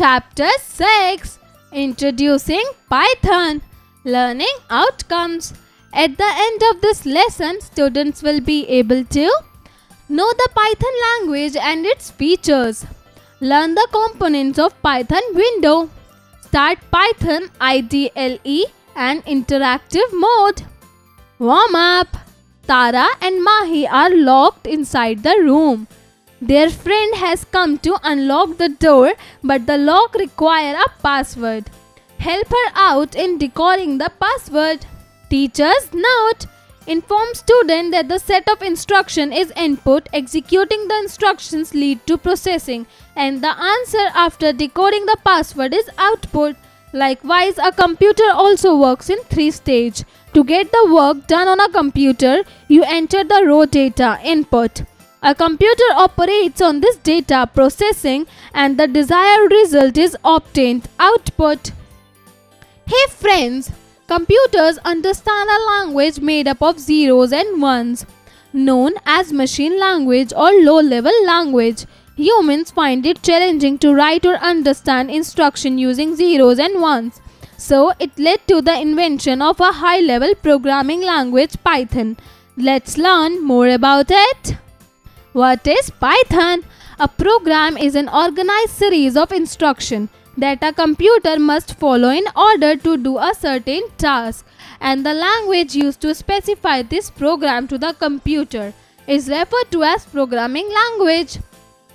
Chapter 6 Introducing Python Learning Outcomes. At the end of this lesson, students will be able to know the Python language and its features, learn the components of Python window, start Python IDLE and interactive mode. Warm up. Tara and Mahi are locked inside the room. Their friend has come to unlock the door, but the lock require a password. Help her out in decoding the password. Teacher's note inform student that the set of instruction is input executing the instructions lead to processing and the answer after decoding the password is output likewise a computer also works in three stage to get the work done on a computer you enter the raw data input a computer operates on this data processing and the desired result is obtained output. Hey friends, computers understand a language made up of zeros and ones known as machine language or low level language. Humans find it challenging to write or understand instruction using zeros and ones. So it led to the invention of a high level programming language Python. Let's learn more about it. What is Python? A program is an organized series of instructions that a computer must follow in order to do a certain task and the language used to specify this program to the computer is referred to as programming language.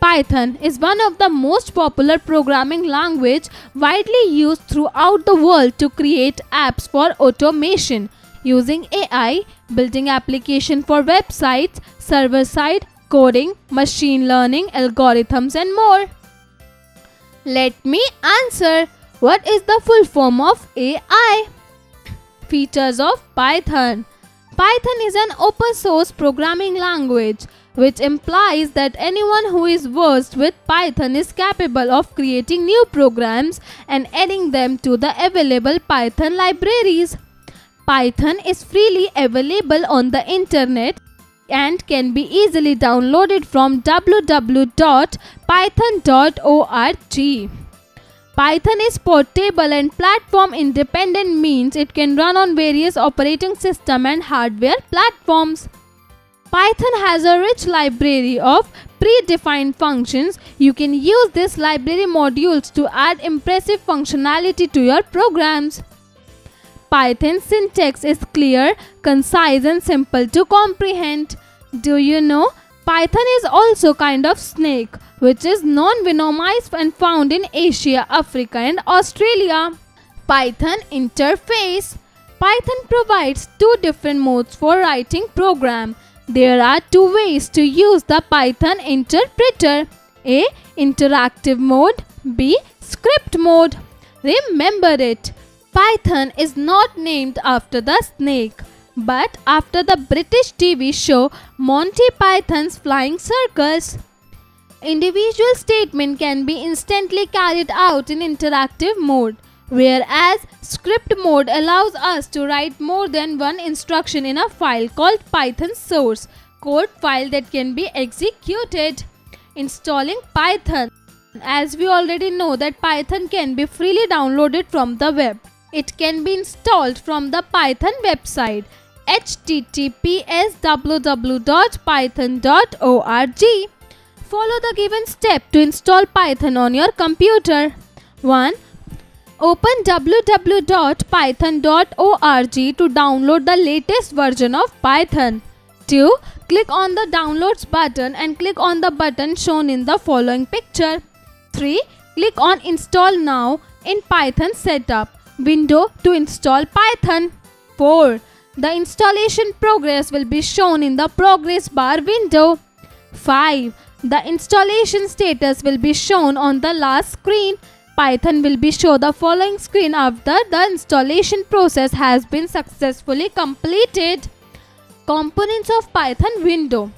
Python is one of the most popular programming language widely used throughout the world to create apps for automation using AI, building application for websites, server side coding, machine learning, algorithms and more. Let me answer. What is the full form of AI? Features of Python Python is an open source programming language which implies that anyone who is versed with Python is capable of creating new programs and adding them to the available Python libraries. Python is freely available on the internet and can be easily downloaded from www.python.org. Python is portable and platform independent means it can run on various operating system and hardware platforms. Python has a rich library of predefined functions. You can use this library modules to add impressive functionality to your programs. Python syntax is clear, concise and simple to comprehend. Do you know? Python is also kind of snake which is non-venomous and found in Asia, Africa and Australia. Python interface Python provides two different modes for writing program. There are two ways to use the Python interpreter. A. Interactive mode B. Script mode Remember it. Python is not named after the snake, but after the British TV show Monty Python's Flying Circus. Individual statement can be instantly carried out in interactive mode, whereas script mode allows us to write more than one instruction in a file called Python source code file that can be executed. Installing Python as we already know that Python can be freely downloaded from the web. It can be installed from the Python website https www.python.org. Follow the given step to install Python on your computer. 1. Open www.python.org to download the latest version of Python. 2. Click on the downloads button and click on the button shown in the following picture. 3. Click on install now in Python setup window to install Python. 4. The installation progress will be shown in the progress bar window. 5. The installation status will be shown on the last screen. Python will be show the following screen after the installation process has been successfully completed. Components of Python window.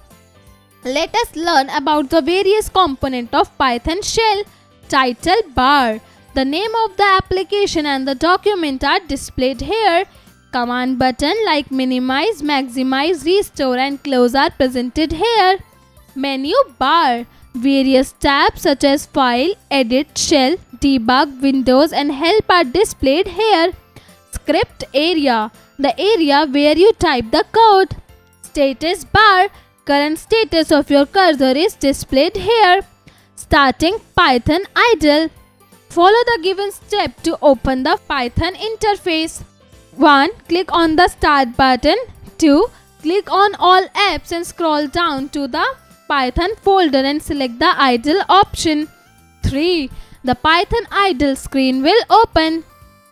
Let us learn about the various component of Python shell. Title bar. The name of the application and the document are displayed here. Command button like minimize, maximize, restore and close are presented here. Menu bar. Various tabs such as File, Edit, Shell, Debug, Windows and Help are displayed here. Script area, the area where you type the code. Status bar, current status of your cursor is displayed here. Starting Python idle. Follow the given step to open the Python interface. 1. Click on the Start button. 2. Click on All Apps and scroll down to the Python folder and select the idle option. 3. The Python idle screen will open.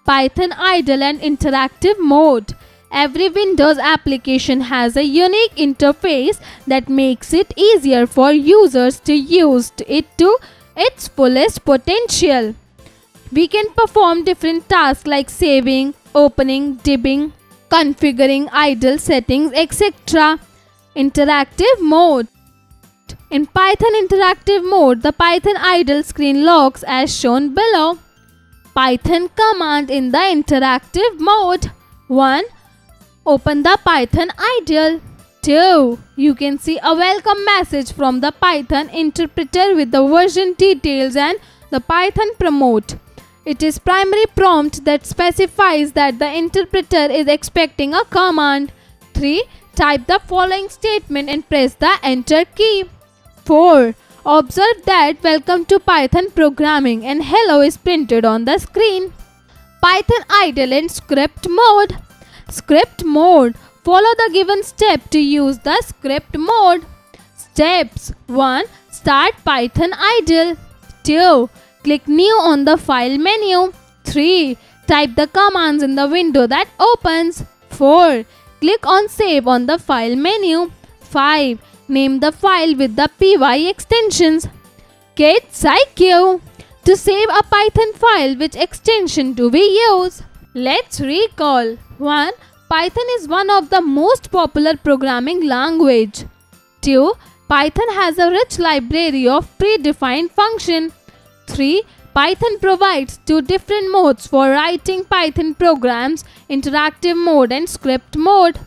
Python idle and interactive mode. Every Windows application has a unique interface that makes it easier for users to use it to its fullest potential. We can perform different tasks like saving, opening, debugging, configuring idle settings, etc. Interactive mode. In Python interactive mode, the Python idle screen looks as shown below. Python command in the interactive mode. 1. Open the Python idle. 2. You can see a welcome message from the Python interpreter with the version details and the Python prompt. It is primary prompt that specifies that the interpreter is expecting a command. 3. Type the following statement and press the enter key. 4. Observe that welcome to Python programming and hello is printed on the screen. Python idle in script mode. Script mode. Follow the given step to use the script mode. Steps 1. Start Python idle. 2. Click New on the File menu. 3. Type the commands in the window that opens. 4. Click on Save on the File menu. 5. Name the file with the py extensions. Kids IQ. To save a Python file, which extension do we use? Let's recall. 1. Python is one of the most popular programming language. 2. Python has a rich library of predefined function. 3. Python provides two different modes for writing Python programs, interactive mode and script mode.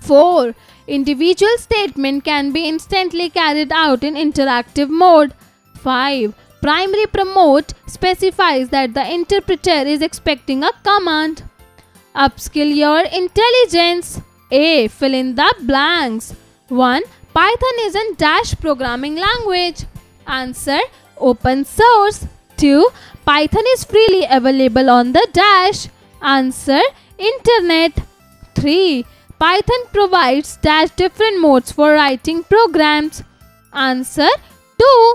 4. Individual statement can be instantly carried out in interactive mode. 5. Primary prompt specifies that the interpreter is expecting a command. Upskill your intelligence. A. Fill in the blanks. 1. Python is a Dash programming language. Answer Open source. 2. Python is freely available on the Dash. Answer Internet. 3. Python provides dash different modes for writing programs. Answer 2.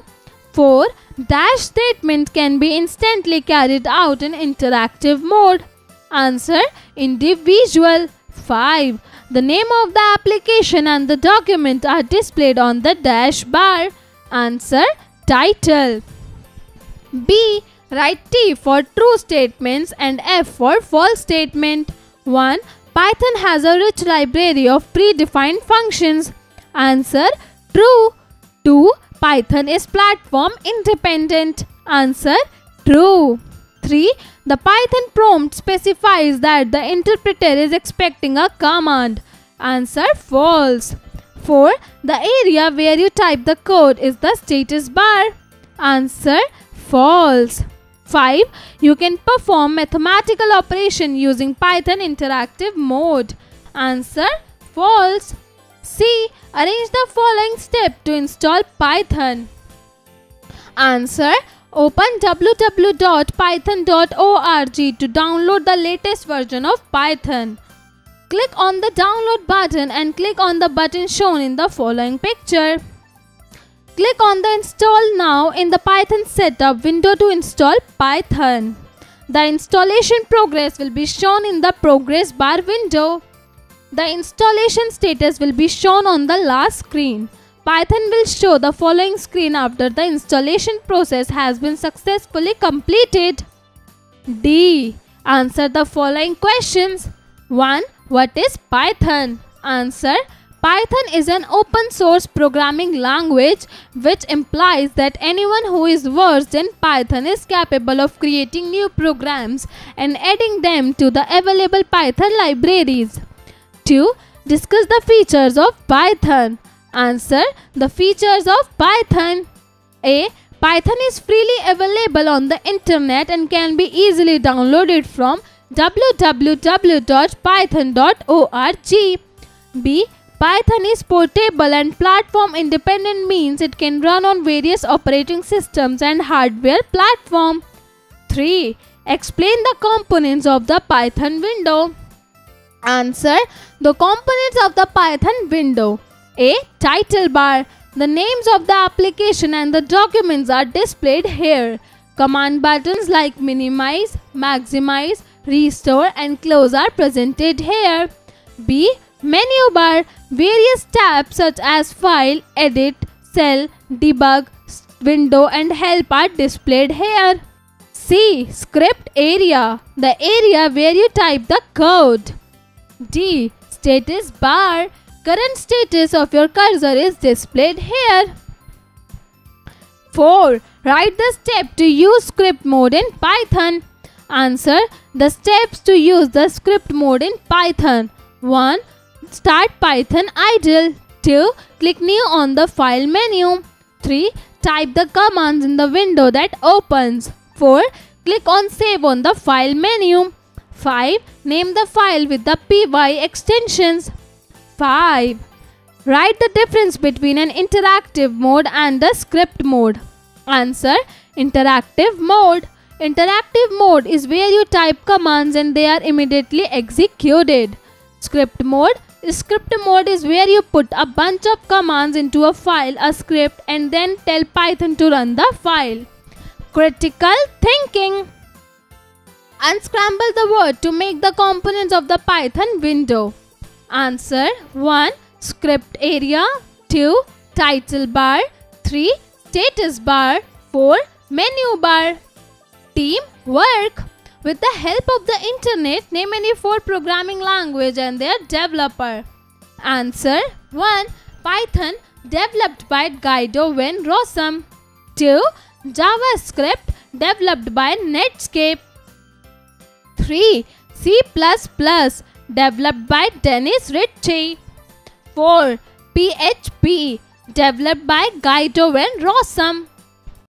4. Dash statement can be instantly carried out in interactive mode. Answer individual. 5. The name of the application and the document are displayed on the dash bar. Answer title. B. Write T for true statements and F for false statement. 1. Python has a rich library of predefined functions. Answer True. 2. Python is platform independent. Answer True. 3. The Python prompt specifies that the interpreter is expecting a command. Answer false. 4. The area where you type the code is the status bar. Answer false. 5. You can perform mathematical operation using Python interactive mode. Answer false. C. Arrange the following step to install Python. Answer Open www.python.org to download the latest version of Python. Click on the download button and click on the button shown in the following picture. Click on the install now in the Python setup window to install Python. The installation progress will be shown in the progress bar window. The installation status will be shown on the last screen. Python will show the following screen after the installation process has been successfully completed. D. Answer the following questions. 1. What is Python? Answer Python is an open source programming language which implies that anyone who is versed in Python is capable of creating new programs and adding them to the available Python libraries. 2. Discuss the features of Python. Answer The features of Python. A. Python is freely available on the internet and can be easily downloaded from www.python.org. B. Python is portable and platform independent means it can run on various operating systems and hardware platform. 3. Explain the components of the Python window. Answer The components of the Python window. A. Title bar. The names of the application and the documents are displayed here. Command buttons like minimize, maximize, restore and close are presented here. B. Menu bar. Various tabs such as file, edit, shell, debug, window and help are displayed here. C. Script area. The area where you type the code. D. Status bar. Current status of your cursor is displayed here. 4. Write the step to use script mode in Python. Answer the steps to use the script mode in Python. 1. Start Python idle. 2. Click new on the file menu. 3. Type the commands in the window that opens. 4. Click on save on the file menu. 5. Name the file with the py extensions. 5. Write the difference between an interactive mode and a script mode. Answer Interactive mode. Interactive mode is where you type commands and they are immediately executed. Script mode Script mode is where you put a bunch of commands into a file, a script, and then tell Python to run the file. Critical thinking. Unscramble the word to make the components of the Python window. Answer 1. Script area 2. Title bar 3. Status bar 4. Menu bar Team work With the help of the internet, name any four programming language and their developer. Answer 1. Python developed by Guido van Rossum 2. JavaScript developed by Netscape 3. C++ developed by Dennis Ritchie. 4. PHP developed by Guido van Rossum.